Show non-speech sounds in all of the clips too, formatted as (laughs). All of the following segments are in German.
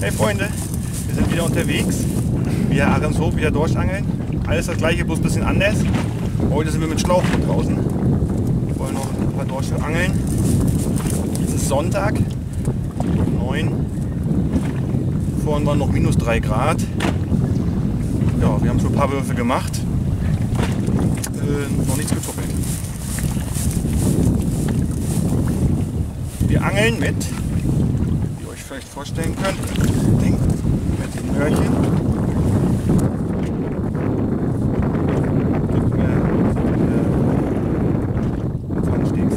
Hey Freunde, wir sind wieder unterwegs. Wir Ahrenshof wieder durchangeln. Alles das gleiche, bloß ein bisschen anders. Heute sind wir mit Schlauchboot draußen. Wir wollen noch ein paar Dorsche angeln. Es ist Sonntag, 9. Vorhin waren noch minus 3 Grad. Ja, wir haben schon ein paar Würfe gemacht. Äh, noch nichts gefummelt. Wir angeln mit, vielleicht vorstellen könnt, Ding, mit den Möhrchen. Mit, äh, äh, Zahnsteaks.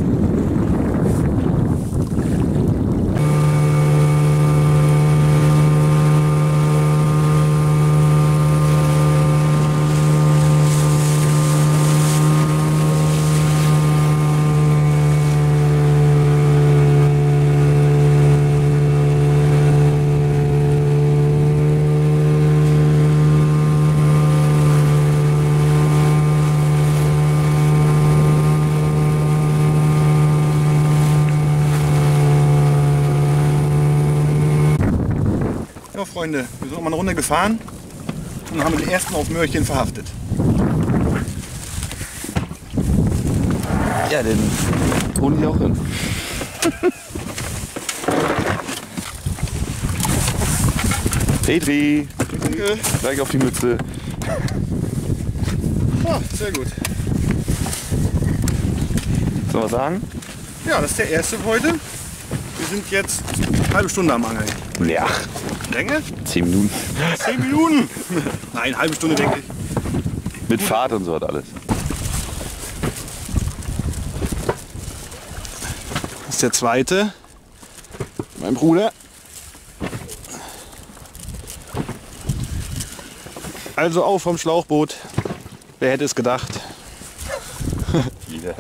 Ja, Freunde, wir sind noch mal eine Runde gefahren und haben den ersten auf Möhrchen verhaftet. Ja, den hole ich auch hin. (laughs) Petri, Danke. gleich auf die Mütze. Ja, sehr gut. Soll man sagen? Ja, das ist der erste für heute. Wir sind jetzt eine halbe Stunde am Angeln. Ja, Länge? 10 Minuten. Zehn Minuten. Nein, halbe Stunde denke ich. Mit Fahrt und so hat alles. Das ist der zweite. Mein Bruder. Also auch vom Schlauchboot. Wer hätte es gedacht? Jeder.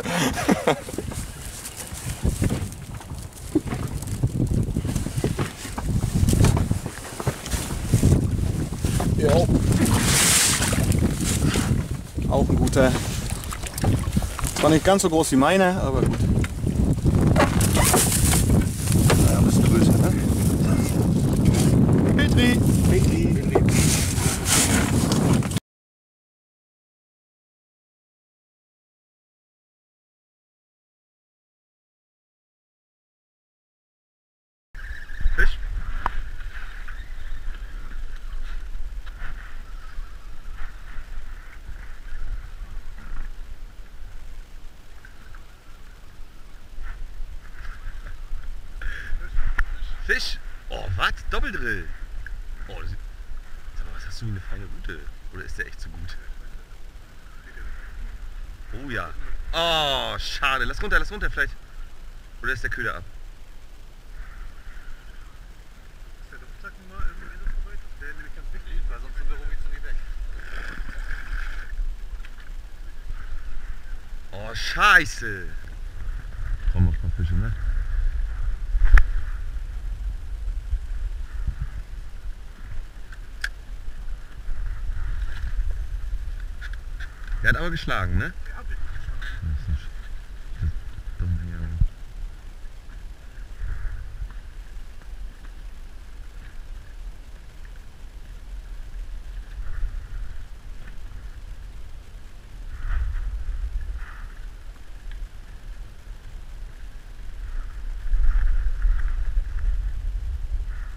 Ja. Auch ein guter. Zwar nicht ganz so groß wie meiner, aber gut. Ja, ein bisschen größer, ne? Petri! Petri! Fisch? Fisch? Oh, was? Doppeldrill? Oh, das- sag mal, was hast du für eine feine Route? Oder ist der echt zu gut? Oh ja. Oh, schade. Lass runter, lass runter vielleicht. Oder ist der Köder ab? der griffbereit? Der wäre nämlich ganz wichtig, weil sonst sind wir ruckig zu nie weg. Oh, scheiße. Komm auf mal Fische, ne? Der hat aber geschlagen, ne? Der hat dich Das ist nicht- das ist dumm hier.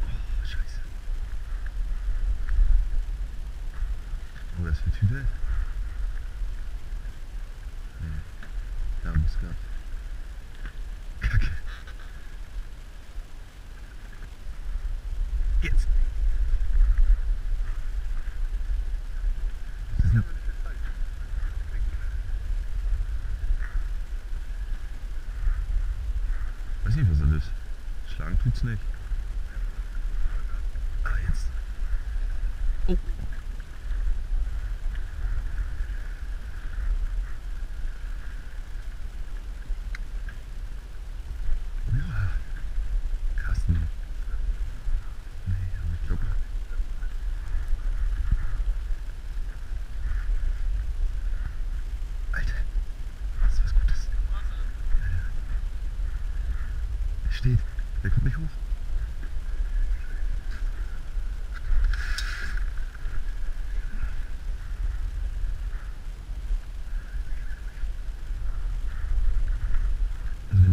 Oh, scheiße. Oh, das ist eine Muss gehabt. Kacke. Jetzt. Eine Weiß nicht, was das ist. Schlagen tut's nicht. Ah, jetzt. Oh. Ja. Kasten. Nee, aber ich glaube. Alter. Das ist was Gutes. Ja, ja. Er steht. Der kommt nicht hoch.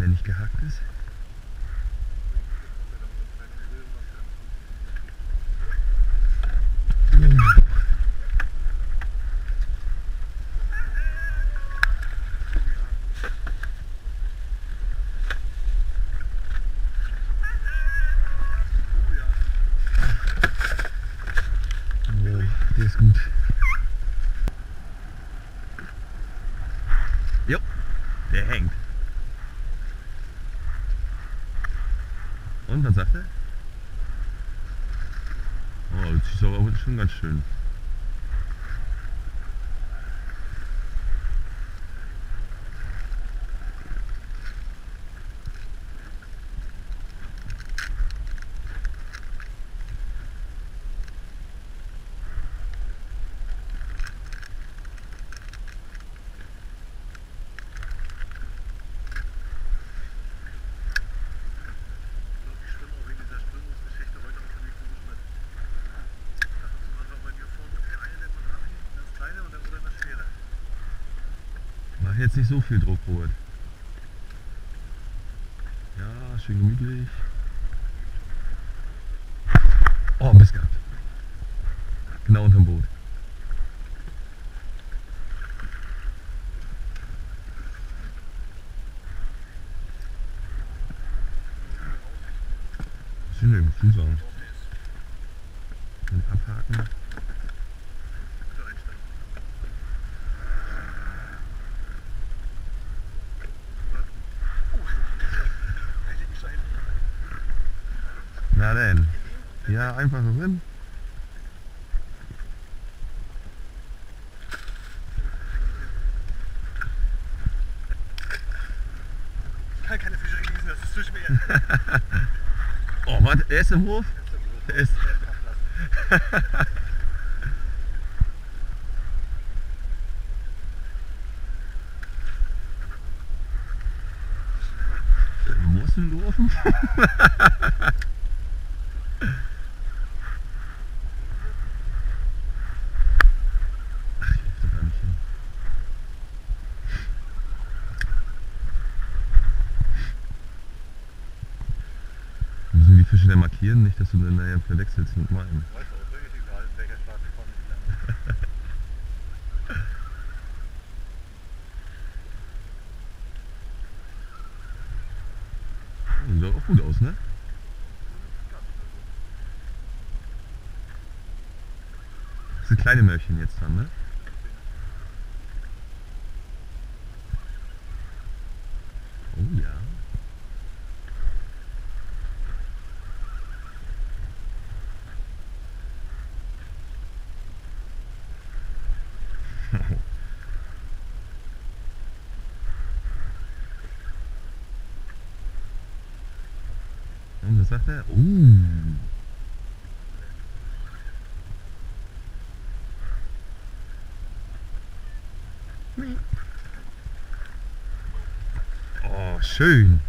nicht gehakt ist. Oh, der ist gut. Jo, der hängt. Und was sagt er? Oh, das ist aber schon ganz schön. Ich glaube, ich schwimme auch wegen dieser Strömungsgeschichte heute auch irgendwie komisch mit. Da hat zum Anfang bei mir vorne der eine, der macht ab, das kleine und dann wurde er schwerer. Mach jetzt nicht so viel Druck, Robert. Ja, schön gemütlich. Oh, Mist gehabt. Genau unterm Boot. Schön, musst du sagen. Und abhaken. Guter Einstand. Heiligenschein. Na denn. Einfach so hin. Ich kann keine Fische genießen, das ist zu schwer. (laughs) Oh, was? Er ist im Hof? Er ist. Musst du (laughs) laufen? Ach, ich darf da gar nicht hin. Müssen wir die Fische denn du dann nachher verwechselst mit meinem. Weiß auch wirklich egal, in welcher die lang. Oh, Sieht auch gut aus, ne? Das sind kleine Möhrchen jetzt dann, ne? Oh ja. Und was sagt er? Uh. Oh, schön.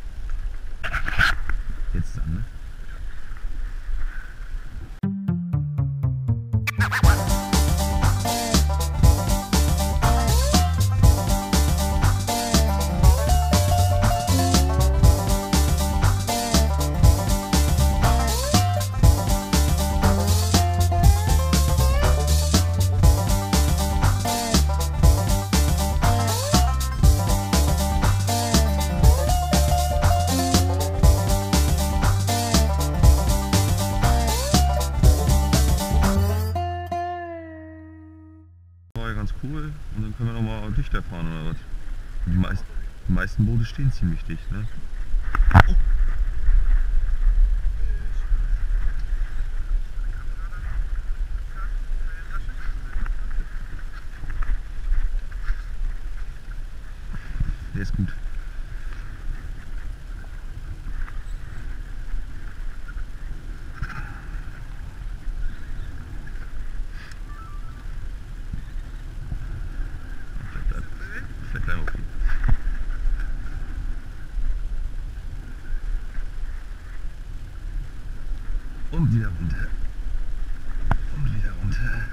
Boote stehen ziemlich dicht, ne? Der ist gut. Vielleicht bleibt, vielleicht bleiben wir okay. Und wieder runter. Und wieder runter.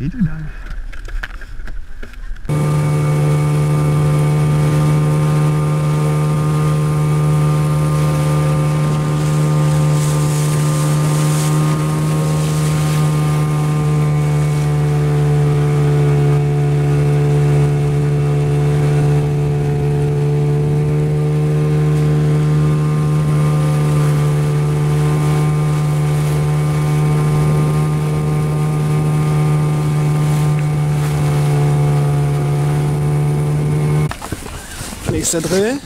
Vielen Dank. Nächster Drill.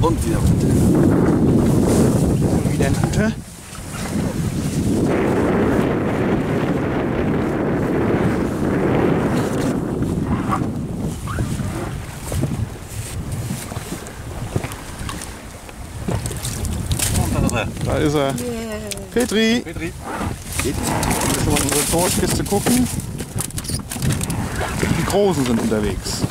Und wieder Wieder ein Hute. Da ist er. Petri. Petri. Schon mal in unsere Dorschkiste gucken. Die Großen sind unterwegs.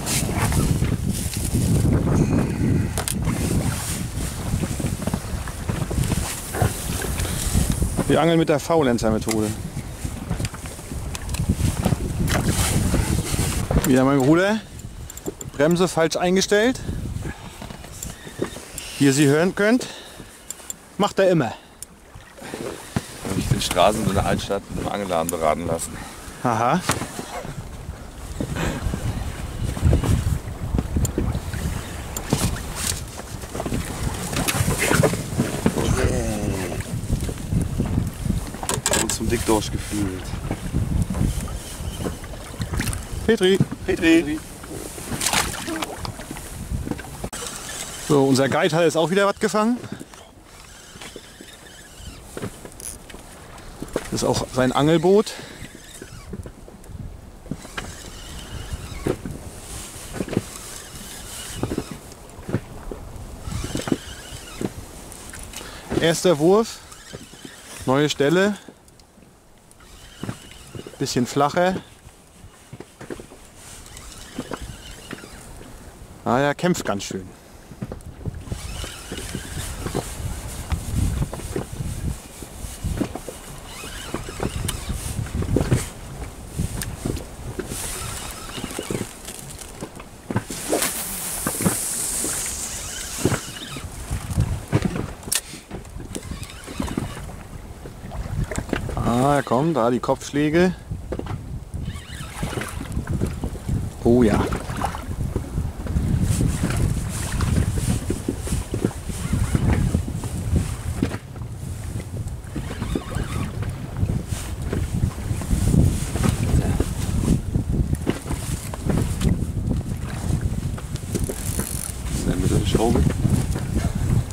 Wir angeln mit der Faulenzer-Methode. Wieder mein Bruder. Bremse falsch eingestellt. Wie ihr sie hören könnt, macht er immer. Straßen in der Altstadt mit dem Angelladen beraten lassen. Aha. Und zum Dick durchgefühlt. Petri. Petri. So, unser Guide hat jetzt auch wieder was gefangen. Das ist auch sein Angelboot. Erster Wurf, neue Stelle, bisschen flacher. Ah, er kämpft ganz schön. Ah, komm, da die Kopfschläge. Oh ja.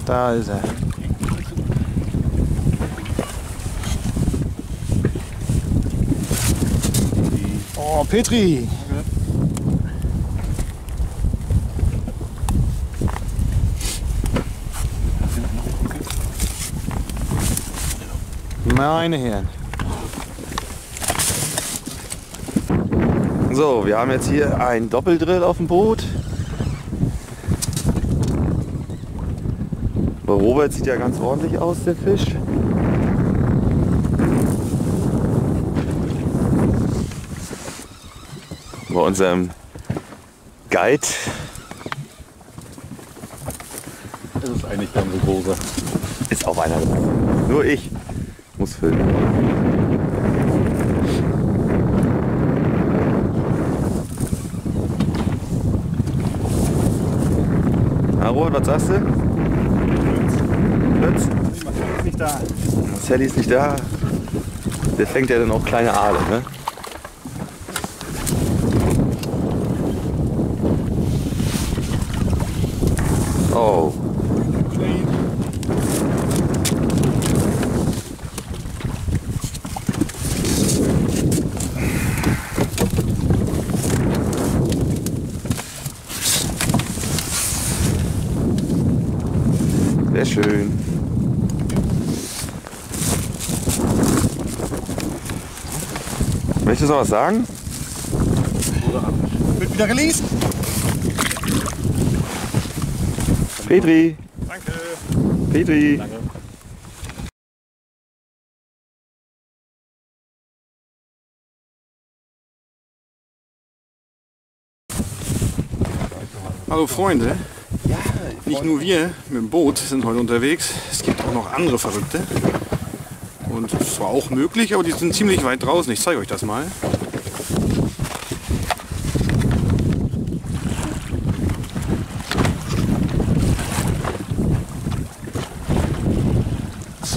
Da ist er. Oh, Petri. Meine Herren. So, wir haben jetzt hier ein Doppeldrill auf dem Boot. Bei Robert sieht ja ganz ordentlich aus, der Fisch. Bei unserem Guide Das ist eigentlich dann so großer. ist auch einer. Nur ich muss filmen. Na Robert, was sagst du? Nicht da. Sally ist nicht da. Der fängt ja dann auch kleine Aale, ne? Sehr schön. Möchtest du noch was sagen? Wird wieder released. Petri, Danke. Petri. Hallo Freunde. Nicht nur wir mit dem Boot sind heute unterwegs, es gibt auch noch andere Verrückte. Und es war auch möglich, aber die sind ziemlich weit draußen. Ich zeige euch das mal.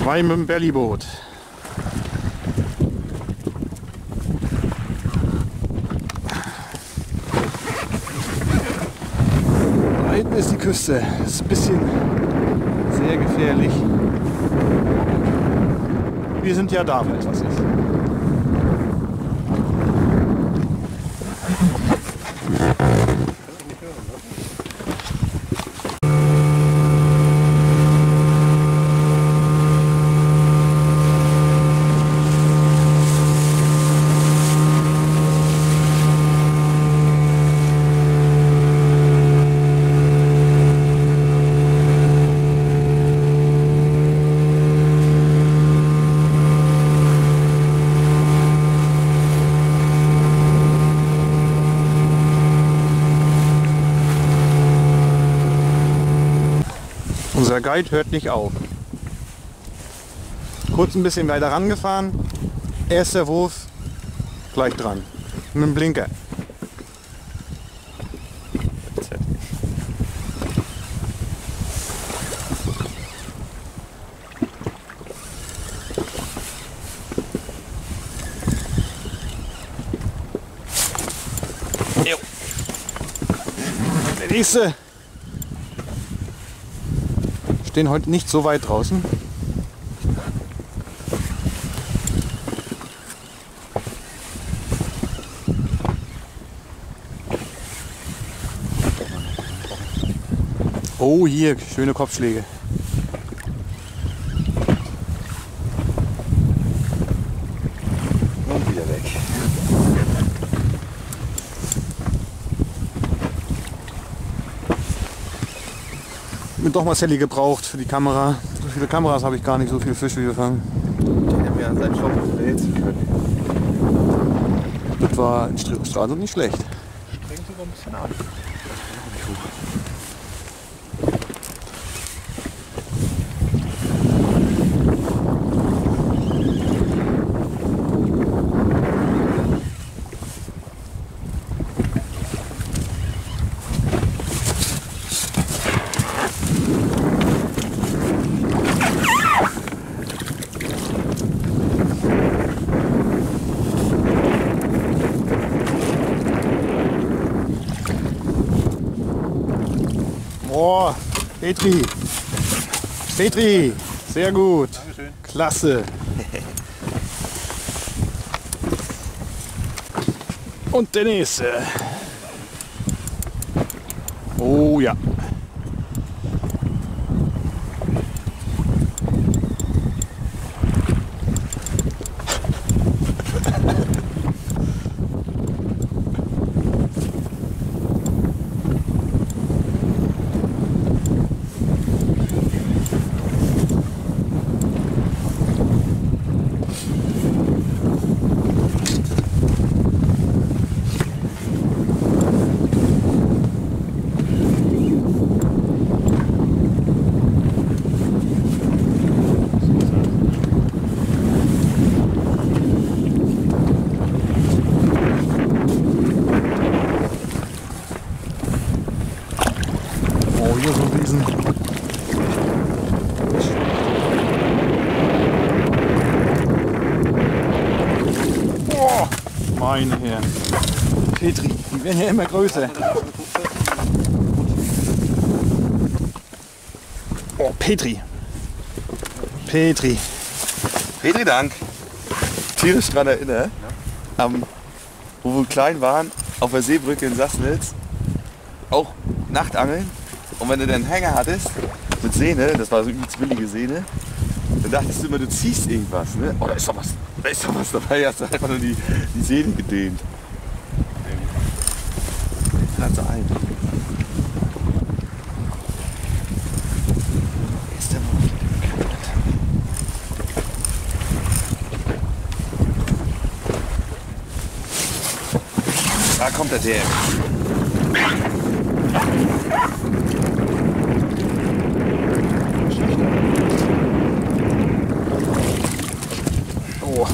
Zwei mit dem Bellyboot. Da hinten ist die Küste. Das ist ein bisschen sehr gefährlich. Wir sind ja da, falls was ist. Unser Guide hört nicht auf. Kurz ein bisschen weiter rangefahren. Erster Wurf, gleich dran. Mit dem Blinker. Der nächste. Stehen heute nicht so weit draußen. Oh, hier, schöne Kopfschläge. Doch mal Sally gebraucht für die Kamera. So viele Kameras habe ich gar nicht, so viel Fisch wie wir fangen. Mir an seinen Shop. Das war in Str- Stralsund nicht schlecht. Strengt sogar ein bisschen an. Boah, Petri. Petri, sehr gut. Klasse. Und der nächste. Oh ja. Oh, hier so ein Riesen. Oh, meine Herren. Petri, die werden ja immer größer. Oh, Petri. Petri. Petri Dank. Tierisch daran erinnern, am, wo wir klein waren, auf der Seebrücke in Sassnitz, auch Nachtangeln. Und wenn du dann einen Hänger hattest, mit Sehne, das war so übelst billige Sehne, dann dachtest du immer, du ziehst irgendwas. Ne? Oh, da ist doch was, da ist doch was dabei, hast du einfach nur die, die Seele gedehnt. Kannst du ein. Da kommt der DM. Schlechter. Oh,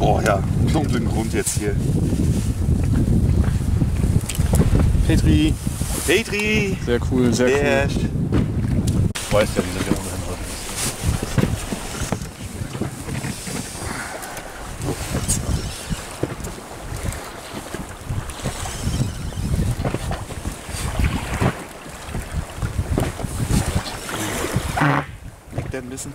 oh ja, im dunklen Grund jetzt hier. Petri. Petri, Sehr cool, sehr der Du weißt ja, wie der ohnehin drin ist. liegt der ein bisschen.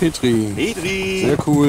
Petri. Petri! Sehr cool.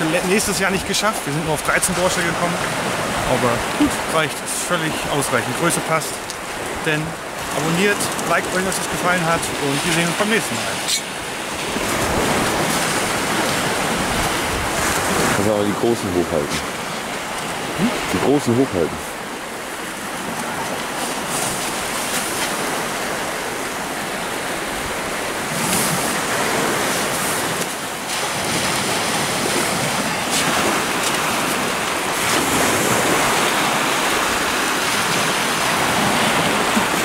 Es nächstes Jahr nicht geschafft. Wir sind nur auf 13 Dorsche gekommen. Aber gut, reicht. Völlig ausreichend. Größe passt. Denn abonniert, liked, euch das gefallen hat. Und wir sehen uns beim nächsten Mal. Kannst aber die großen hochhalten. Die großen hochhalten.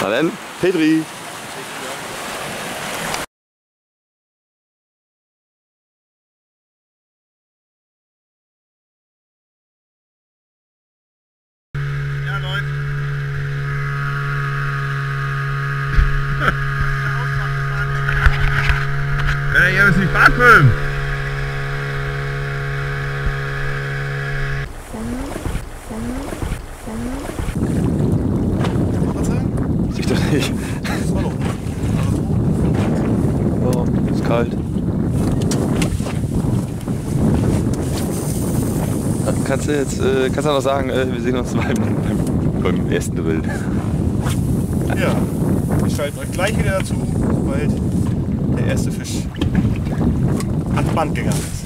Na dann, Petri. Ja, läuft. Ja, ich habe jetzt nicht Fahrtfilm. Ich doch nicht. Warum? Ist kalt. Kannst du jetzt, äh, kannst du noch sagen, äh, wir sehen uns beim, beim, beim ersten Drill. Ja, wir schalten euch gleich wieder dazu, sobald der erste Fisch ans Band gegangen ist.